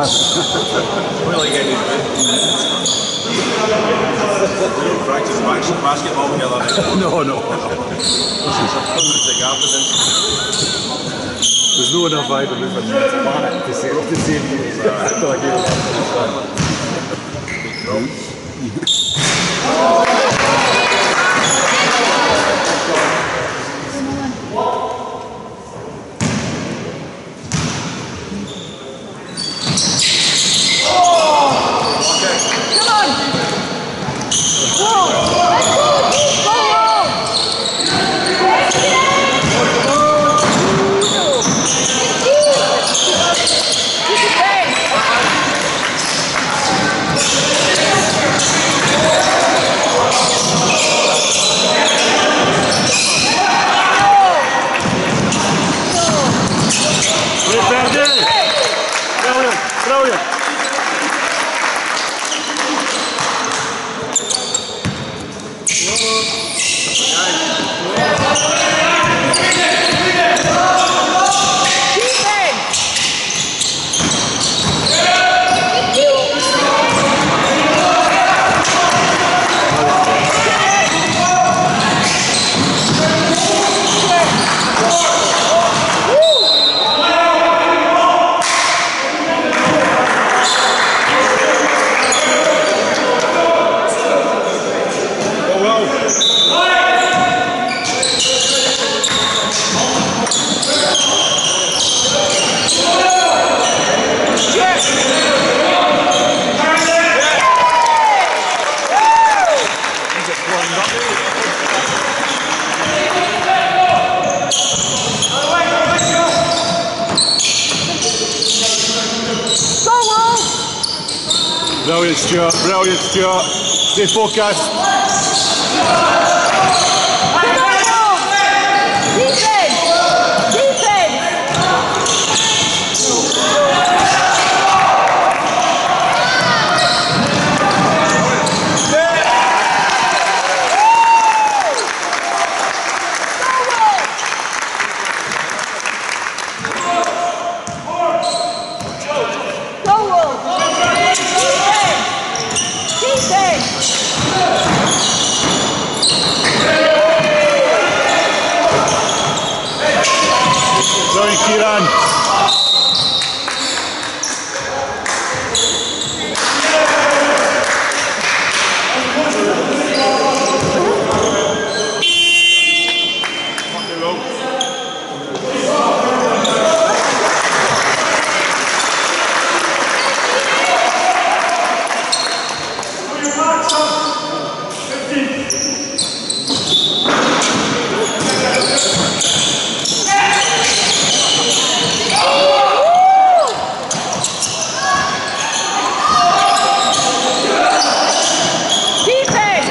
Well, you into it. Practice basketball together. no, no. The is. There's no enough vitamin in this planet to say to save you. Until Brilliant, Stuart. Brilliant, Stuart. Stay focused. Brilliant, Kieran.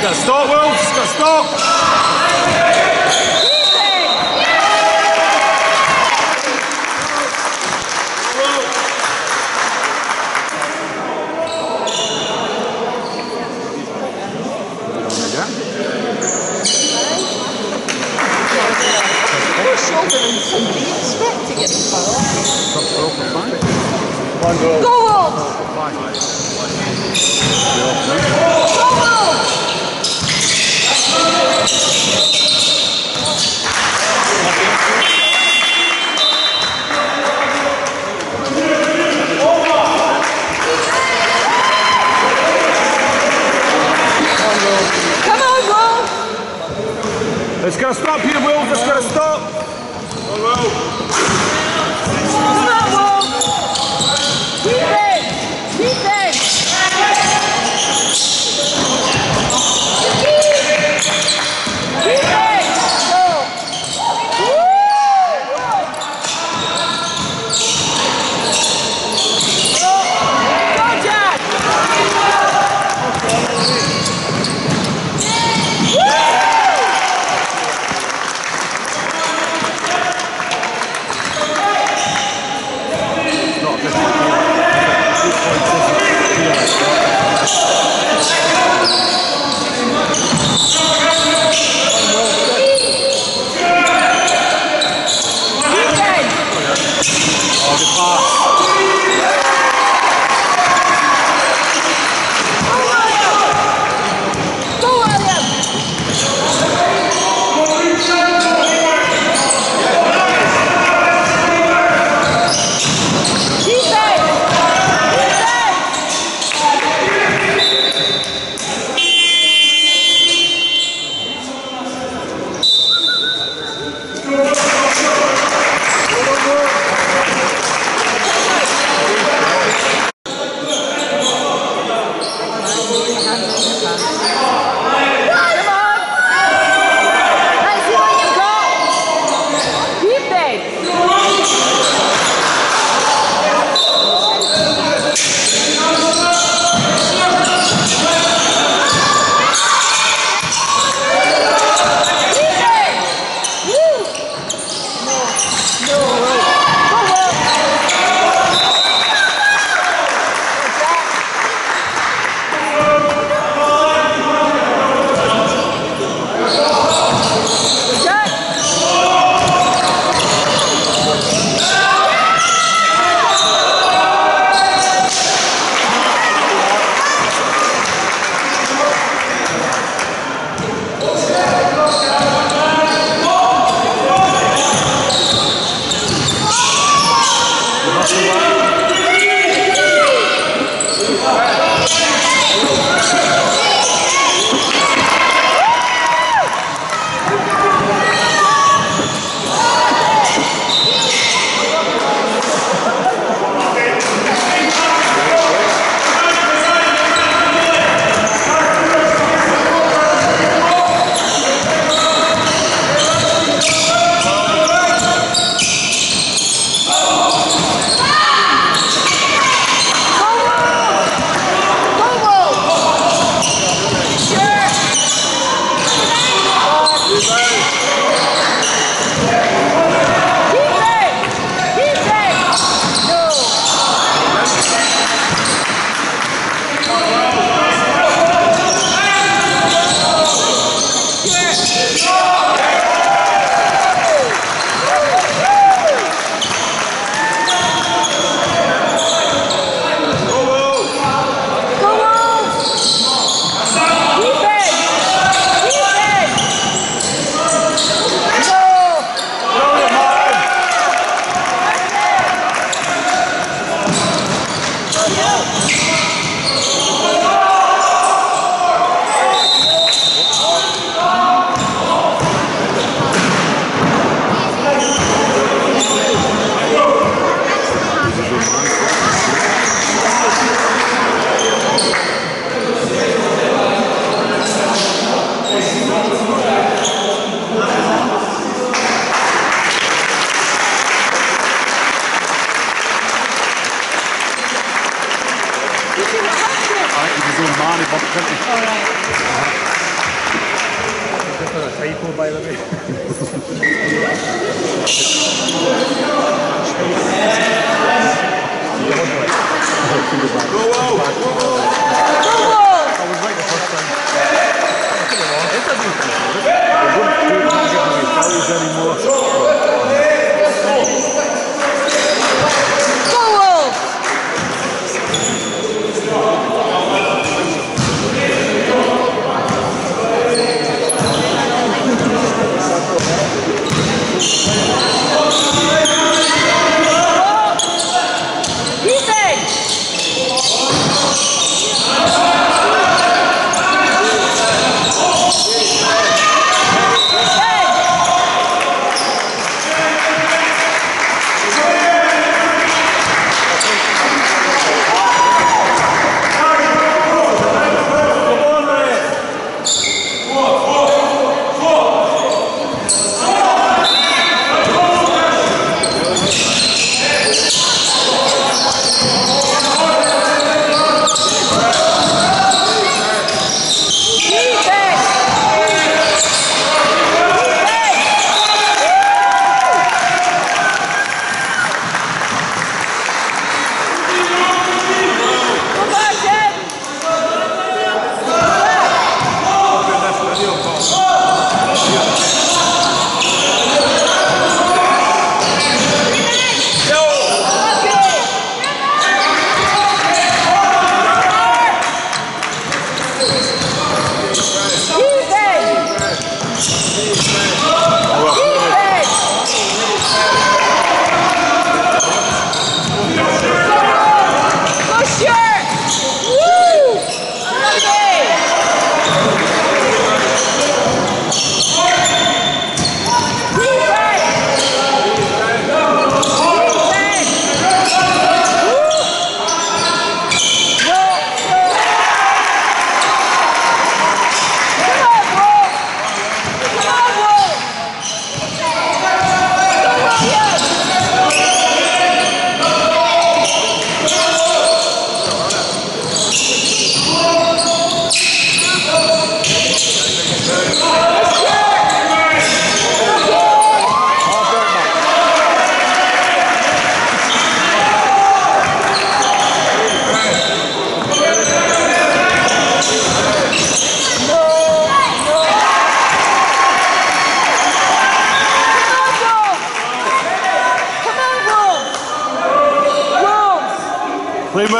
Got to stop, Wolves. Got to stop. Go Wolves! Go Wolves! Come on, Wolves! It's got to stop here, Wolves. It's got to stop. 勾配だね。Anymore.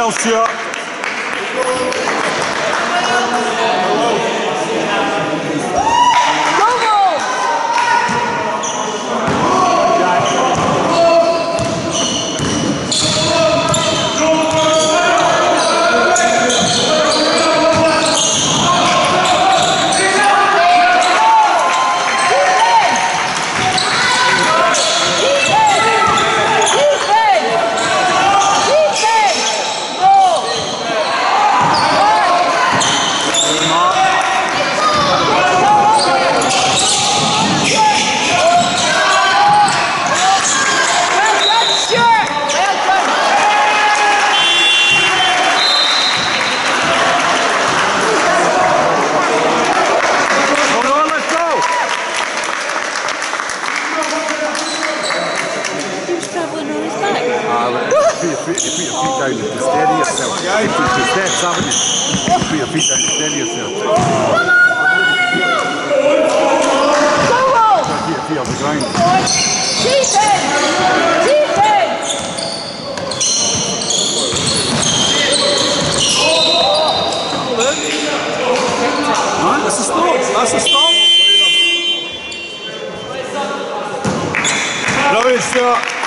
Valencia. Brilliant, Stuart.